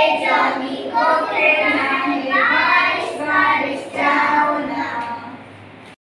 Beijo, me confirma.